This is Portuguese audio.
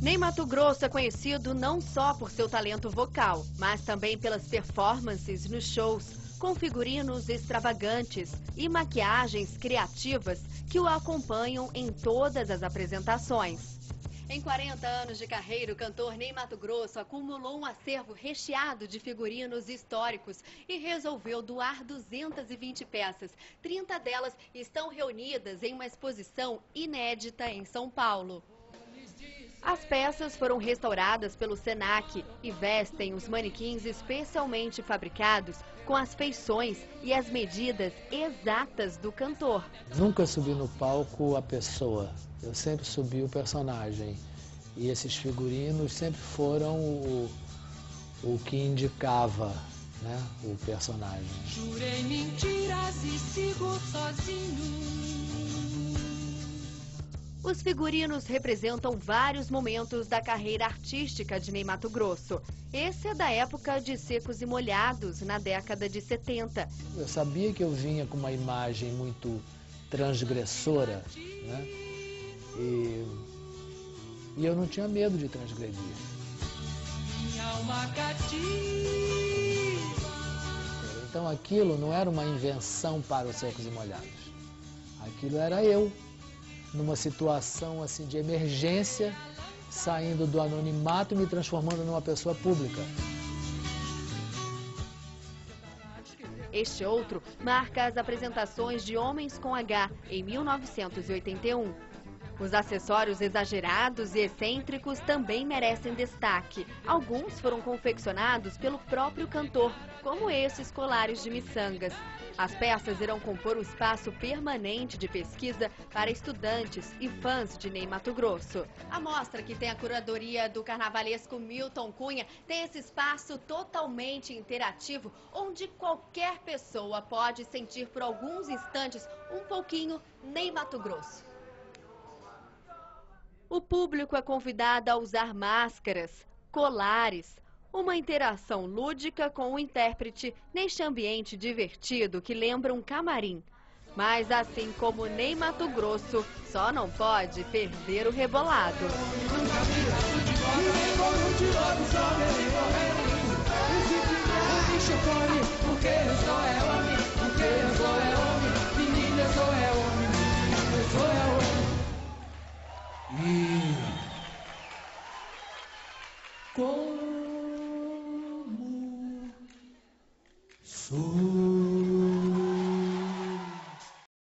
Ney Mato Grosso é conhecido não só por seu talento vocal, mas também pelas performances nos shows, com figurinos extravagantes e maquiagens criativas que o acompanham em todas as apresentações. Em 40 anos de carreira, o cantor Ney Mato Grosso acumulou um acervo recheado de figurinos históricos e resolveu doar 220 peças. 30 delas estão reunidas em uma exposição inédita em São Paulo. As peças foram restauradas pelo SENAC e vestem os manequins especialmente fabricados com as feições e as medidas exatas do cantor. Nunca subi no palco a pessoa, eu sempre subi o personagem. E esses figurinos sempre foram o, o que indicava né, o personagem. Jurei mentiras e sigo sozinho. Os figurinos representam vários momentos da carreira artística de Ney Mato Grosso. Esse é da época de Secos e Molhados, na década de 70. Eu sabia que eu vinha com uma imagem muito transgressora, né? E, e eu não tinha medo de transgredir. Então aquilo não era uma invenção para os Secos e Molhados. Aquilo era eu numa situação assim de emergência, saindo do anonimato e me transformando numa pessoa pública. Este outro marca as apresentações de Homens com H em 1981. Os acessórios exagerados e excêntricos também merecem destaque. Alguns foram confeccionados pelo próprio cantor, como esses colares de miçangas. As peças irão compor um espaço permanente de pesquisa para estudantes e fãs de Ney Mato Grosso. A mostra, que tem a curadoria do carnavalesco Milton Cunha, tem esse espaço totalmente interativo, onde qualquer pessoa pode sentir por alguns instantes um pouquinho Ney Mato Grosso. O público é convidado a usar máscaras, colares, uma interação lúdica com o intérprete neste ambiente divertido que lembra um camarim. Mas assim como Ney Mato Grosso, só não pode perder o rebolado. como sou.